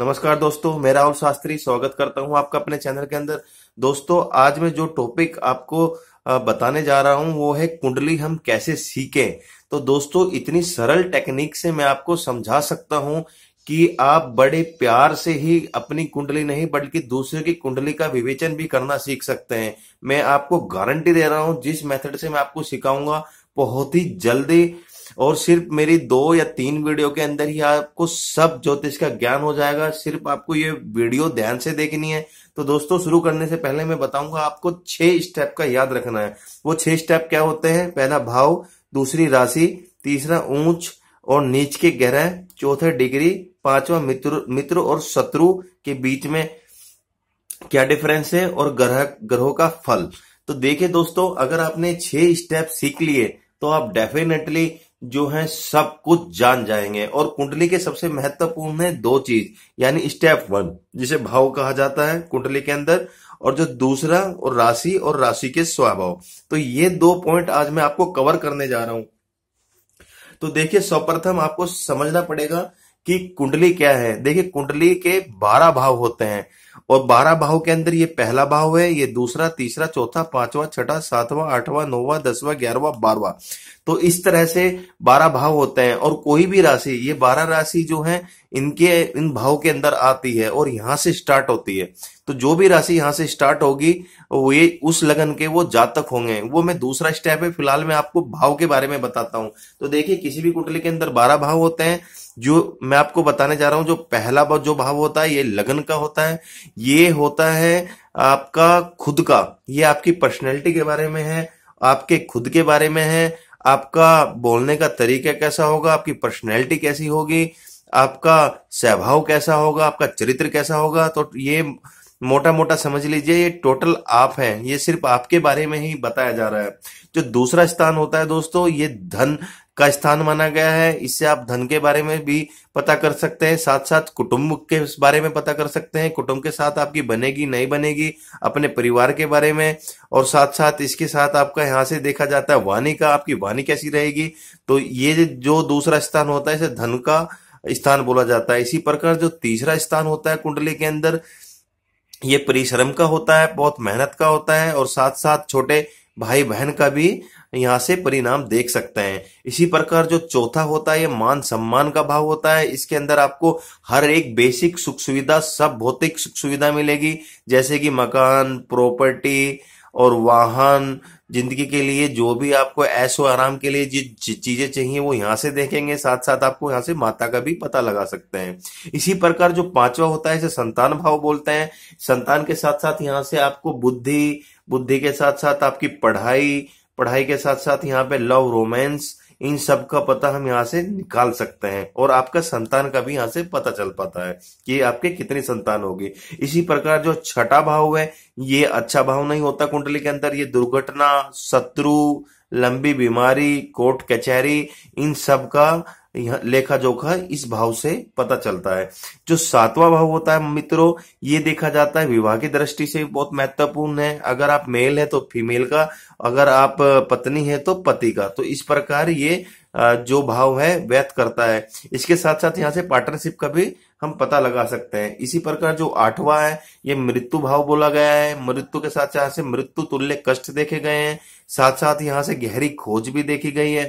नमस्कार दोस्तों, मैं राहुल शास्त्री स्वागत करता हूँ आपका अपने चैनल के अंदर। दोस्तों, आज मैं जो टॉपिक आपको बताने जा रहा हूँ वो है कुंडली हम कैसे सीखें। तो दोस्तों, इतनी सरल टेक्निक से मैं आपको समझा सकता हूँ कि आप बड़े प्यार से ही अपनी कुंडली नहीं, बल्कि दूसरे की कुंडली का विवेचन भी करना सीख सकते हैं। मैं आपको गारंटी दे रहा हूँ, जिस मेथड से मैं आपको सिखाऊँगा, बहुत ही जल्दी और सिर्फ़ मेरी दो या तीन वीडियो के अंदर ही आपको सब ज्योतिष का ज्ञान हो जाएगा। सिर्फ़ आपको ये वीडियो ध्यान से देखनी है। तो दोस्तों, शुरू करने से पहले मैं बताऊँगा, आपको छह स्टेप का याद रखना है। वो छह स्टेप क्या होते हैं? पहला भाव, दूसरी राशि, तीसरा ऊंच और नीच के ग्रह चौथे डिग्री, पांचवा मित्र मित्र और शत्रु के बीच में क्या डिफरेंस है और ग्रह, ग्रहों का फल। तो देखिए दोस्तों, अगर आपने छह स्टेप सीख लिए तो आप डेफिनेटली जो है सब कुछ जान जाएँगे। और कुंडली के सबसे महत्वपूर्ण है दो चीज़, यानी स्टेप वन जिसे भाव कहा जाता है कुंडली के अंदर, और जो दूसरा, और राशि और राशि के स्वभाव। तो ये दो पॉइंट आज मैं आपको कवर करने जा रहा हूँ। तो देखिए, सर्वप्रथम आपको समझना पड़ेगा कि कुंडली क्या है। देखिए, कुंडली के बारह भाव होते हैं। और बारह भाव के अंदर ये पहला भाव है, ये दूसरा, तीसरा, चौथा, पांचवा, छठा, सातवां, आठवां, नौवा, दसवां, ग्यारहवा, बारहवा। तो इस तरह से बारह भाव होते हैं और कोई भी राशि, ये बारह राशि जो है, इनके, इन भाव के अंदर आती है और यहाँ से स्टार्ट होती है। तो जो भी राशि यहाँ से स्टार्ट होगी, वो ये उस लगन के वो जातक होंगे। वो मैं दूसरा स्टेप है, फ़िलहाल मैं आपको भाव के बारे में बताता हूँ। तो देखिए, किसी भी कुंडली के अंदर बारह भाव होते हैं जो मैं आपको बताने जा रहा हूँ, जो पहला जो भाव होता है, ये लगन का होता है, ये होता है आपका खुद का। ये आपकी पर्सनैलिटी के बारे में है, आपके खुद के बारे में है, आपका बोलने का तरीका कैसा होगा, आपकी पर्सनैलिटी कैसी होगी, आपका स्वभाव कैसा होगा, आपका चरित्र कैसा होगा तो ये मोटा मोटा समझ लीजिए, ये टोटल आप है, ये सिर्फ़ आपके बारे में ही बताया जा रहा है। जो दूसरा स्थान होता है दोस्तों, ये धन का स्थान माना गया है। इससे आप धन के बारे में भी पता कर सकते हैं। साथ साथ कुटुंब के बारे में पता कर सकते हैं। कुटुंब के साथ आपकी बनेगी, नहीं बनेगी, अपने परिवार के बारे में। और साथ साथ इसके साथ आपका यहाँ से देखा जाता है वाणी का, आपकी वाणी कैसी रहेगी? तो ये जो दूसरा स्थान होता है, इसे धन का स्थान बोला जाता है। इसी प्रकार जो तीसरा स्थान होता है कुंडली के अंदर, ये परिश्रम का होता है, बहुत मेहनत का होता है। और साथ साथ छोटे भाई बहन का भी यहाँ से परिणाम देख सकते हैं। इसी प्रकार जो चौथा होता है, ये मान सम्मान का भाव होता है। इसके अंदर आपको हर एक बेसिक सुख सुविधा सब भौतिक सुख सुविधा मिलेगी। जैसे कि मकान, प्रॉपर्टी और वाहन, ज़िंदगी के लिए जो भी आपको ऐसो आराम के लिए जिस चीज़ें चाहिए, वो यहाँ से देखेंगे। साथ साथ आपको यहाँ से माता का भी पता लगा सकते हैं। इसी प्रकार जो पांचवा होता है, इसे संतान भाव बोलते हैं। संतान के साथ साथ यहाँ से आपको बुद्धि बुद्धि के साथ साथ आपकी पढ़ाई पढ़ाई के साथ साथ यहाँ पे लव रोमांस इन सब का पता हम यहाँ से निकाल सकते हैं और आपका संतान का भी यहाँ से पता चल पाता है कि आपके कितनी संतान होगी। इसी प्रकार जो छठा भाव है, ये अच्छा भाव नहीं होता कुंडली के अंदर। ये दुर्घटना, शत्रु, लंबी बीमारी, कोर्ट कचहरी, इन सब का लेखा जोखा इस भाव से पता चलता है। जो सातवां भाव होता है, मित्रों, ये देखा जाता है विवाह की दृष्टि से बहुत महत्वपूर्ण है। अगर आप मेल है तो फीमेल का, अगर आप पत्नी है तो पति का। तो इस प्रकार ये जो भाव है, व्यक्त करता है। इसके साथ साथ यहाँ से पार्टनरशिप का भी हम पता लगा सकते हैं। इसी प्रकार जो आठवां है, ये मृत्यु भाव बोला गया है। मृत्यु के साथ यहाँ से मृत्यु तुल्य कष्ट देखे गए हैं। साथ साथ यहाँ से गहरी खोज भी देखी गई है।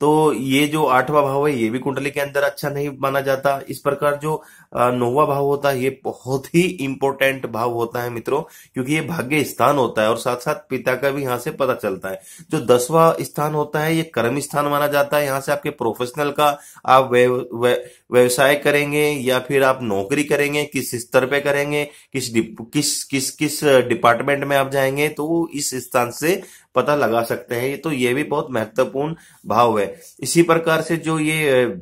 तो ये जो आठवां भाव है, ये भी कुंडली के अंदर अच्छा नहीं माना जाता। इस प्रकार जो नौवा भाव होता है, ये बहुत ही इंपॉर्टेंट भाव होता है मित्रों, क्योंकि ये भाग्य स्थान होता है और साथ साथ पिता का भी यहाँ से पता चलता है। जो दसवा स्थान होता है, ये कर्म स्थान माना जाता है। यहाँ से आपके प्रोफेशनल का आप व्यवसाय करेंगे या फिर आप नौकरी करेंगे, किस स्तर पे करेंगे, किस किस किस किस डिपार्टमेंट में आप जाएँगे तो इस स्थान से पता लगा सकते हैं। तो ये भी बहुत महत्वपूर्ण भाव है। इसी प्रकार से जो ये,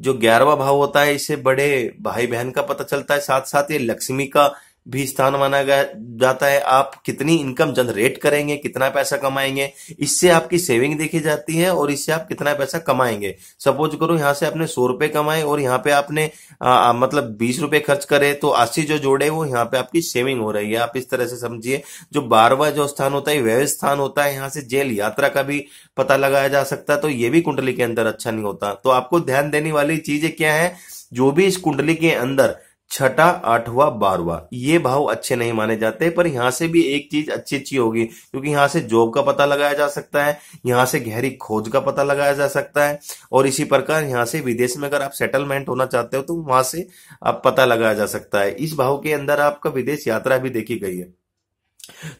जो ग्यारहवा भाव होता है इससे बड़े भाई बहन का पता चलता है। साथ साथ ये लक्ष्मी का भी स्थान माना गया जाता है। आप कितनी इनकम जनरेट करेंगे कितना पैसा कमाएँगे इससे आपकी सेविंग देखी जाती है और इससे आप कितना पैसा कमाएँगे। सपोज़ करो यहाँ से आपने सौ रुपए कमाए और यहाँ पे आपने आ, मतलब बीस रुपए खर्च करे तो अस्सी जो जोड़े वो यहाँ पे आपकी सेविंग हो रही है। आप इस तरह से समझिए। जो बारवा जो स्थान होता है वह स्थान होता है यहाँ से जेल यात्रा का भी पता लगाया जा सकता है तो ये भी कुंडली के अंदर अच्छा नहीं होता। तो आपको ध्यान देने वाली चीज़ें क्या है? जो भी इस कुंडली के अंदर छठा, आठवां बारवा ये भाव अच्छे नहीं माने जाते, पर यहाँ से भी एक चीज़ अच्छी अच्छी होगी, क्योंकि यहाँ से जॉब का पता लगाया जा सकता है, यहाँ से गहरी खोज का पता लगाया जा सकता है, और इसी प्रकार यहाँ से विदेश में अगर आप सेटलमेंट होना चाहते हो तो वहाँ से आप पता लगाया जा सकता है। इस भाव के अंदर आपका विदेश यात्रा भी देखी गई है।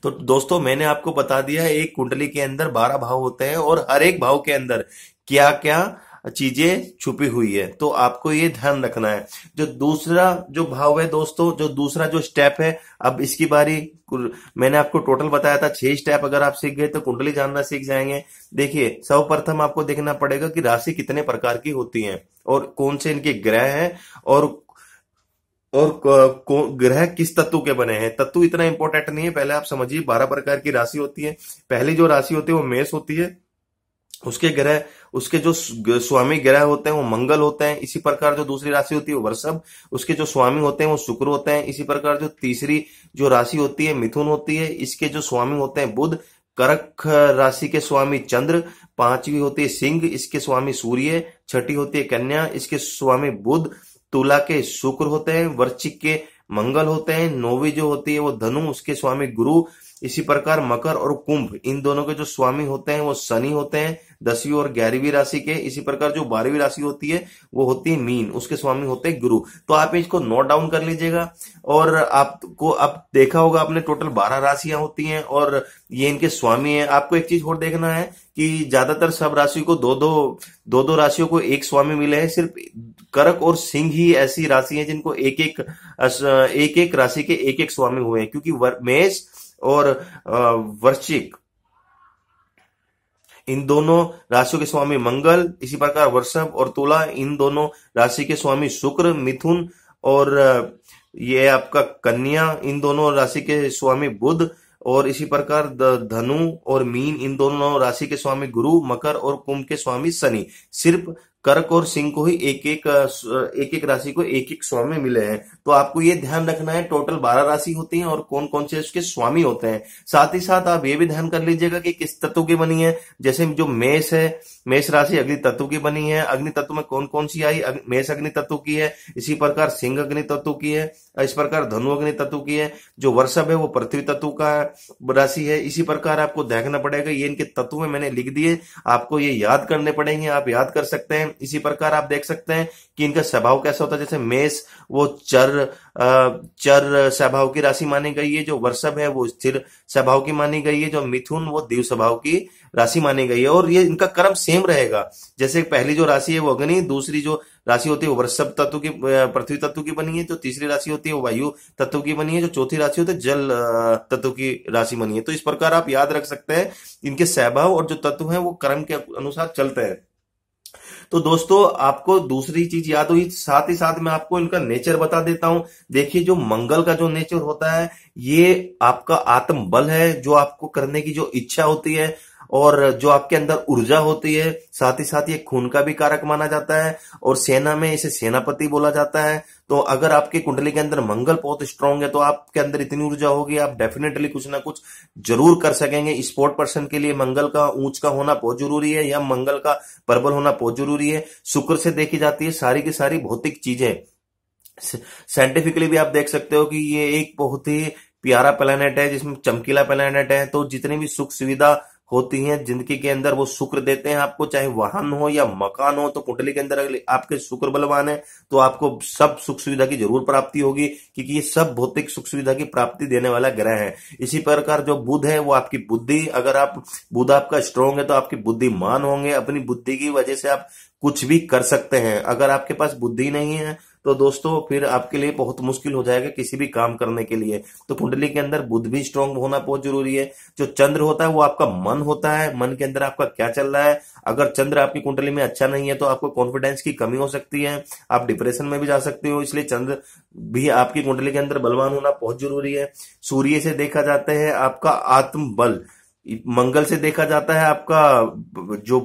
तो दोस्तों, मैंने आपको बता दिया एक कुंडली के अंदर बारह भाव होते हैं, और हर एक भाव के अंदर क्या क्या चीज़ें छुपी हुई है। तो आपको ये ध्यान रखना है। जो दूसरा जो भाव है दोस्तों, जो दूसरा जो स्टेप है, अब इसकी बारी मैंने आपको टोटल बताया था, छह स्टेप अगर आप सीख गए तो कुंडली जानना सीख जाएँगे। देखिए, सर्वप्रथम आपको देखना पड़ेगा कि राशि कितने प्रकार की होती है और कौन से इनके ग्रह हैं और और ग्रह किस तत्व के बने हैं। तत्व इतना इंपॉर्टेंट नहीं है, पहले आप समझिए, बारह प्रकार की राशि होती है। पहली जो राशि होती है वो मेष होती है। उसके ग्रह, उसके जो स्वामी ग्रह होते हैं, वो मंगल होते हैं, इसी प्रकार जो दूसरी राशि होती है वर्षभ उसके जो स्वामी होते हैं वो शुक्र होते हैं, इसी प्रकार जो तीसरी जो राशि होती है मिथुन होती है, इसके जो स्वामी होते हैं बुध, करक राशि के स्वामी चंद्र, पांचवी होती है सिंह, इसके स्वामी सूर्य, छठी होती है कन्या, इसके स्वामी बुध, तुला के शुक्र होते हैं, वृश्चिक के मंगल होते हैं, नौवी जो होती है वो धनु, उसके स्वामी गुरु, इसी प्रकार मकर और कुंभ, इन दोनों के जो स्वामी होते हैं वो शनि होते हैं दसवीं और ग्यारहवीं राशि के, इसी प्रकार जो बारहवीं राशि होती है, वो होती है मीन, उसके स्वामी होते हैं गुरु। तो आप इसको नोट डाउन कर लीजिएगा, और आपको, आप देखा होगा आपने टोटल बारह राशियाँ होती हैं, और ये इनके स्वामी हैं। आपको एक चीज़ और देखना है कि ज़्यादातर सब राशि को दो दो दो दो राशियों को एक स्वामी मिले हैं, सिर्फ़ कर्क और सिंह ही ऐसी राशि है जिनको एक एक एक एक राशि के एक एक स्वामी हुए हैं, क्योंकि मेष और वृश्चिक इन दोनों राशियों के स्वामी मंगल, इसी प्रकार वृषभ और तुला, इन दोनों राशि के स्वामी शुक्र, मिथुन और ये आपका कन्या, इन दोनों राशि के स्वामी बुध और इसी प्रकार धनु और मीन, इन दोनों राशि के स्वामी गुरु, मकर और कुंभ के स्वामी शनि। सिर्फ़ कर्क और सिंह को ही एक एक एक एक राशि को एक एक स्वामी मिले हैं। तो आपको ये ध्यान रखना है, टोटल बारह राशि होती हैं और कौन कौन से उसके स्वामी होते हैं। साथ ही साथ आप ये भी ध्यान कर लीजिएगा कि किस तत्व की बनी है। जैसे जो मेष है मेष राशि अग्नि तत्व की बनी है। अग्नि तत्व में कौन कौन सी आई? मेष अग्नि तत्व की है, इसी प्रकार सिंह अग्नि तत्व की है, इस प्रकार धनु अग्नि तत्व की है, जो वर्षभ है वो पृथ्वी तत्व का राशि है। इसी प्रकार आपको देखना पड़ेगा, ये इनके तत्व में मैंने लिख दिए, आपको ये याद करने पड़ेंगे, आप याद कर सकते हैं। इसी प्रकार आप देख सकते हैं कि इनका स्वभाव कैसा होता है, जैसे मेष, वो चर चर स्वभाव की राशि मानी गई है, जो वर्षभ है, वो स्थिर स्वभाव की मानी गई है, जो मिथुन, वो देव स्वभाव की राशि मानी गई है। और ये इनका कर्म सेम रहेगा। जैसे पहली जो राशि है वो अग्नि, दूसरी जो राशि होती है वो वृषभ तत्व की पृथ्वी तत्व की बनी है, जो तीसरी राशि होती है वो वायु तत्व की बनी है, जो चौथी राशि होती है जल तत्व की राशि बनी है। तो इस प्रकार आप याद रख सकते हैं, इनके स्वभाव और जो तत्व है वो कर्म के अनुसार चलते हैं। तो दोस्तों, आपको दूसरी चीज़ याद हुई, साथ ही साथ मैं आपको इनका नेचर बता देता हूँ। देखिए, जो मंगल का जो नेचर होता है, ये आपका आत्म बल है, जो आपको करने की जो इच्छा होती है। और जो आपके अंदर ऊर्जा होती है, साथ ही साथ ये खून का भी कारक माना जाता है, और सेना में इसे सेनापति बोला जाता है। तो अगर आपकी कुंडली के अंदर मंगल बहुत स्ट्रांग है तो आपके अंदर इतनी ऊर्जा होगी, आप डेफिनेटली कुछ ना कुछ ज़रूर कर सकेंगे। स्पोर्ट पर्सन के लिए मंगल का ऊंच का होना बहुत ज़रूरी है, या मंगल का प्रबल होना बहुत ज़रूरी है। शुक्र से देखी जाती है, सारी की सारी भौतिक चीज़ें। साइंटिफिकली भी आप देख सकते हो कि ये एक बहुत ही प्यारा प्लेनेट है, जिसमें चमकीला प्लेनेट है। तो जितनी भी सुख सुविधा होती हैं, ज़िंदगी के अंदर वो शुक्र देते हैं आपको, चाहे वाहन हो या मकान हो तो कुंडली के अंदर आपके शुक्र बलवान है तो आपको सब सुख सुविधा की ज़रूर प्राप्ति होगी, क्योंकि ये सब भौतिक सुख सुविधा की प्राप्ति देने वाला ग्रह है। इसी प्रकार जो बुध है, वो आपकी बुद्धि, अगर आप, बुध आपका स्ट्रांग है तो आपकी बुद्धिमान होंगे, अपनी बुद्धि की वजह से आप कुछ भी कर सकते हैं। अगर आपके पास बुद्धि नहीं है तो दोस्तों, फिर आपके लिए बहुत मुश्किल हो जाएगा किसी भी काम करने के लिए। तो कुंडली के अंदर बुद्ध भी स्ट्रांग होना बहुत ज़रूरी है। जो चंद्र होता है, वो आपका मन होता है। मन के अंदर आपका क्या चल रहा है? अगर चंद्र आपकी कुंडली में अच्छा नहीं है तो आपको कॉन्फिडेंस की कमी हो सकती है। आप डिप्रेशन में भी जा सकते हो, इसलिए चंद्र भी आपकी कुंडली के अंदर बलवान होना बहुत ज़रूरी है। सूर्य से देखा जाता है आपका आत्म बल मंगल से देखा जाता है आपका जो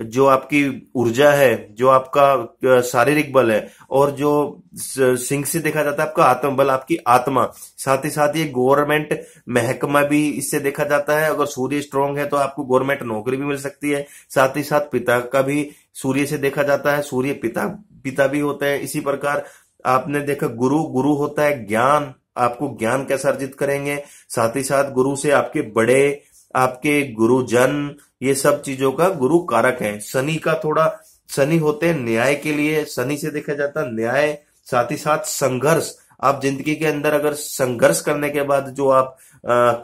जो आपकी ऊर्जा है, जो आपका शारीरिक बल है, और जो सिंह से देखा जाता है आपका आत्म बल, आपकी आत्मा। साथ ही साथ ये गवर्नमेंट महकमा भी इससे देखा जाता है। अगर सूर्य स्ट्रांग है तो आपको गवर्नमेंट नौकरी भी मिल सकती है। साथ ही साथ पिता का भी सूर्य से देखा जाता है। सूर्य पिता पिता भी होता है। इसी प्रकार आपने देखा गुरु गुरु होता है ज्ञान। आपको ज्ञान कैसे अर्जित करेंगे? साथ ही साथ गुरु से आपके बड़े आपके गुरुजन, ये सब चीज़ों का गुरु कारक है। शनि का थोड़ा, शनि होते हैं न्याय के लिए, शनि से देखा जाता है न्याय, साथ ही साथ संघर्ष। आप ज़िंदगी के अंदर अगर संघर्ष करने के बाद जो आप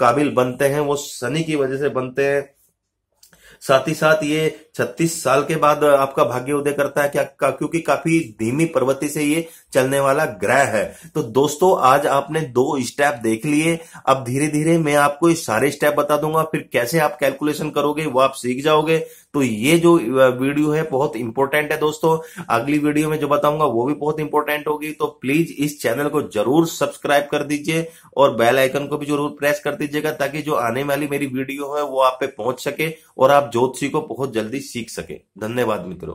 काबिल बनते हैं, वो शनि की वजह से बनते हैं। साथ ही साथ ये 36 साल के बाद आपका भाग्य उदय करता है क्या क्योंकि काफ़ी धीमी प्रवृत्ति से ये चलने वाला ग्रह है। तो दोस्तों, आज आपने दो स्टेप देख लिए। अब धीरे धीरे मैं आपको ये सारे स्टेप बता दूँगा। फिर कैसे आप कैलकुलेशन करोगे, वो आप सीख जाओगे। तो ये जो वीडियो है, बहुत इंपॉर्टेंट है दोस्तों। अगली वीडियो में जो बताऊँगा, वो भी बहुत इंपॉर्टेंट होगी। तो प्लीज़ इस चैनल को ज़रूर सब्सक्राइब कर दीजिए और बेल आइकन को भी ज़रूर प्रेस कर दीजिएगा ताकि जो आने वाली मेरी वीडियो है, वो आप पे पहुँच सके और आप ज्योतिषी को बहुत जल्दी सीख सके। धन्यवाद मित्रों।